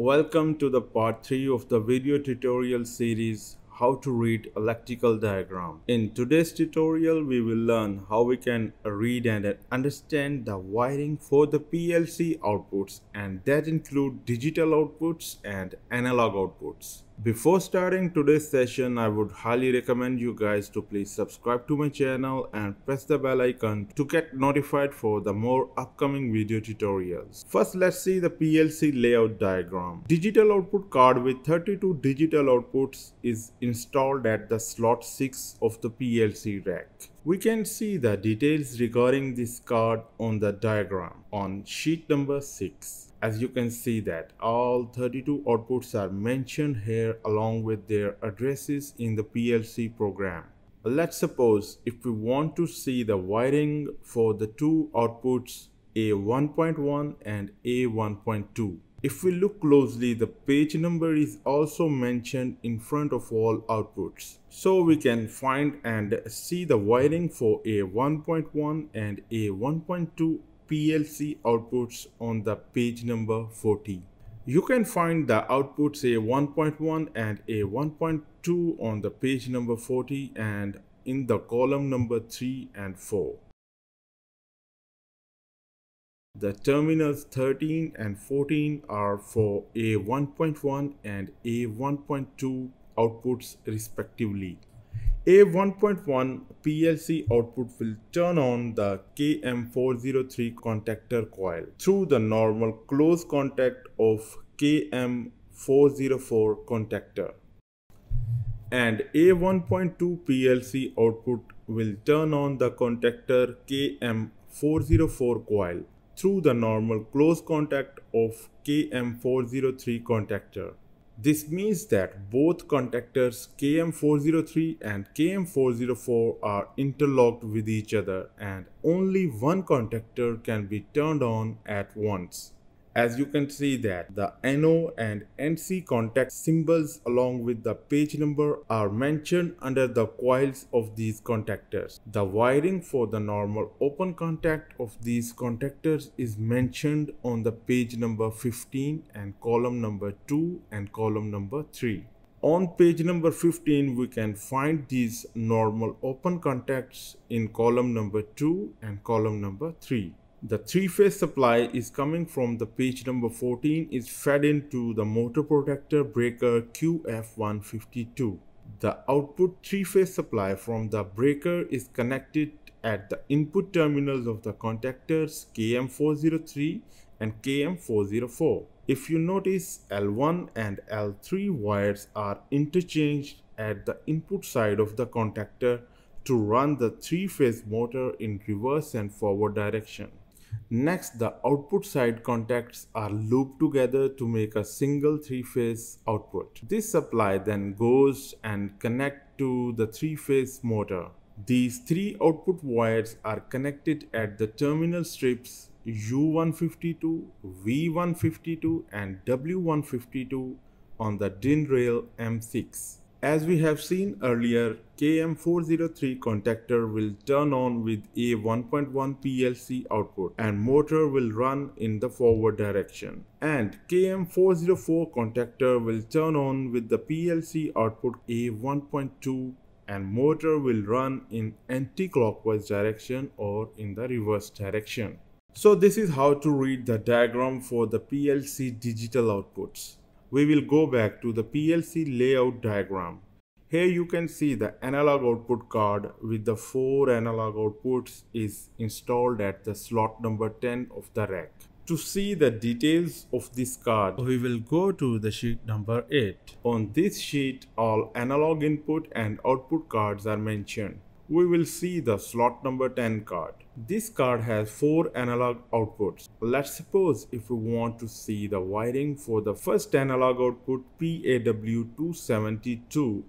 Welcome to the part 3 of the video tutorial series how to read electrical diagram. In today's tutorial we will learn how we can read and understand the wiring for the PLC outputs and that include digital outputs and analog outputs. Before starting today's session, I would highly recommend you guys to please subscribe to my channel and press the bell icon to get notified for the more upcoming video tutorials. First, let's see the PLC layout diagram. Digital output card with 32 digital outputs is installed at the slot 6 of the PLC rack. We can see the details regarding this card on the diagram on sheet number 6 as you can see that all 32 outputs are mentioned here along with their addresses in the PLC program. Let's suppose if we want to see the wiring for the two outputs A1.1 and A1.2. If we look closely, the page number is also mentioned in front of all outputs. So we can find and see the wiring for A1.1 and A1.2 PLC outputs on the page number 40. You can find the outputs A1.1 and A1.2 on the page number 40 and in the column number 3 and 4. The terminals 13 and 14 are for A1.1 and A1.2 outputs respectively. A1.1 PLC output will turn on the KM403 contactor coil through the normal close contact of KM404 contactor. And A1.2 PLC output will turn on the contactor KM404 coil through the normal close contact of KM403 contactor. This means that both contactors KM403 and KM404 are interlocked with each other and only one contactor can be turned on at once as you can see that the NO and NC contact symbols along with the page number are mentioned under the coils of these contactors. The wiring for the normal open contact of these contactors is mentioned on the page number 15 and column number 2 and column number 3. On page number 15, we can find these normal open contacts in column number 2 and column number 3. The three-phase supply is coming from the page number 14 is fed into the motor protector breaker QF152. The output three-phase supply from the breaker is connected at the input terminals of the contactors KM403 and KM404. If you notice L1 and L3 wires are interchanged at the input side of the contactor to run the three-phase motor in reverse and forward direction. Next, the output side contacts are looped together to make a single three-phase output. This supply then goes and connect to the three-phase motor. These three output wires are connected at the terminal strips U152, V152 and W152 on the DIN rail M6. As we have seen earlier, KM403 contactor will turn on with A1.1 PLC output and motor will run in the forward direction. And KM404 contactor will turn on with the PLC output A1.2 and motor will run in anti-clockwise direction or in the reverse direction. So this is how to read the diagram for the PLC digital outputs we will go back to the PLC layout diagram. Here you can see the analog output card with the four analog outputs is installed at the slot number 10 of the rack. To see the details of this card, we will go to the sheet number 8. On this sheet, all analog input and output cards are mentioned we will see the slot number 10 card. This card has 4 analog outputs. Let's suppose if we want to see the wiring for the first analog output PAW272.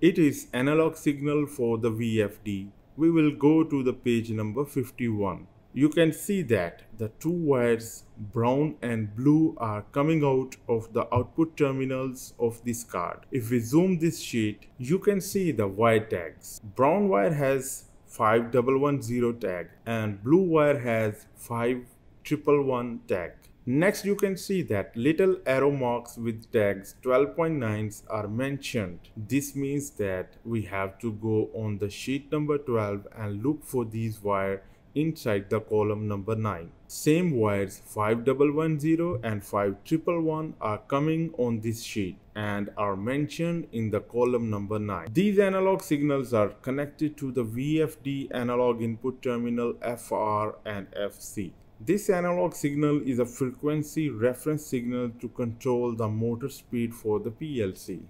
It is analog signal for the VFD. We will go to the page number 51 you can see that the two wires brown and blue are coming out of the output terminals of this card. If we zoom this sheet, you can see the wire tags. Brown wire has 5110 tag and blue wire has 5111 tag. Next you can see that little arrow marks with tags 12.9s are mentioned. This means that we have to go on the sheet number 12 and look for these wires inside the column number 9. Same wires 5110 and 5111 are coming on this sheet and are mentioned in the column number 9. These analog signals are connected to the VFD analog input terminal FR and FC. This analog signal is a frequency reference signal to control the motor speed for the PLC.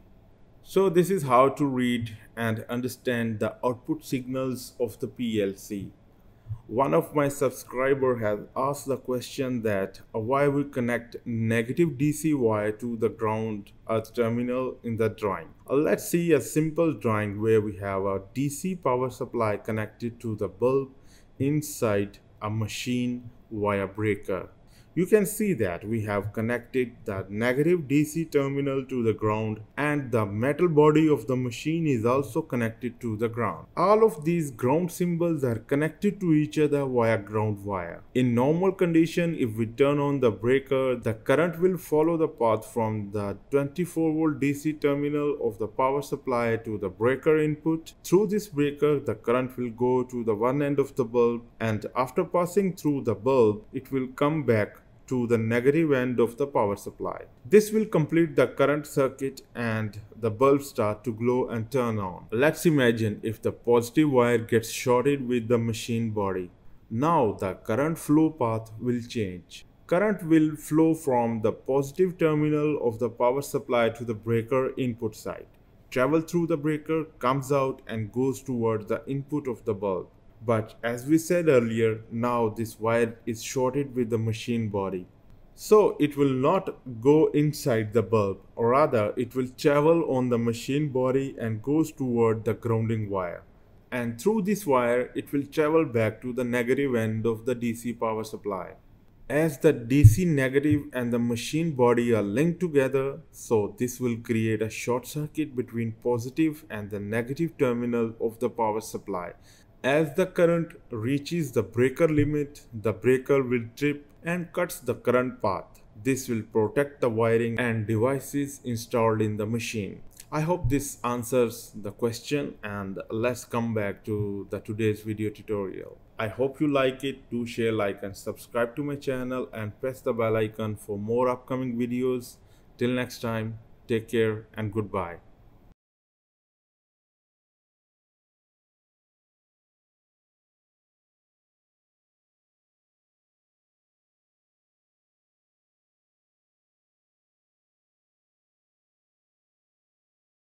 So this is how to read and understand the output signals of the PLC. One of my subscriber has asked the question that uh, why we connect negative DC wire to the ground earth terminal in the drawing. Uh, let's see a simple drawing where we have a DC power supply connected to the bulb inside a machine wire breaker. You can see that we have connected the negative DC terminal to the ground and the metal body of the machine is also connected to the ground. All of these ground symbols are connected to each other via ground wire. In normal condition, if we turn on the breaker, the current will follow the path from the 24 volt DC terminal of the power supply to the breaker input. Through this breaker, the current will go to the one end of the bulb and after passing through the bulb, it will come back to the negative end of the power supply. This will complete the current circuit and the bulb start to glow and turn on. Let's imagine if the positive wire gets shorted with the machine body. Now the current flow path will change. Current will flow from the positive terminal of the power supply to the breaker input side. Travel through the breaker, comes out and goes towards the input of the bulb. But as we said earlier, now this wire is shorted with the machine body. So it will not go inside the bulb, or rather it will travel on the machine body and goes toward the grounding wire. And through this wire, it will travel back to the negative end of the DC power supply. As the DC negative and the machine body are linked together, so this will create a short circuit between positive and the negative terminal of the power supply as the current reaches the breaker limit, the breaker will trip and cuts the current path. This will protect the wiring and devices installed in the machine. I hope this answers the question and let's come back to the today's video tutorial. I hope you like it. Do share, like and subscribe to my channel and press the bell icon for more upcoming videos. Till next time, take care and goodbye.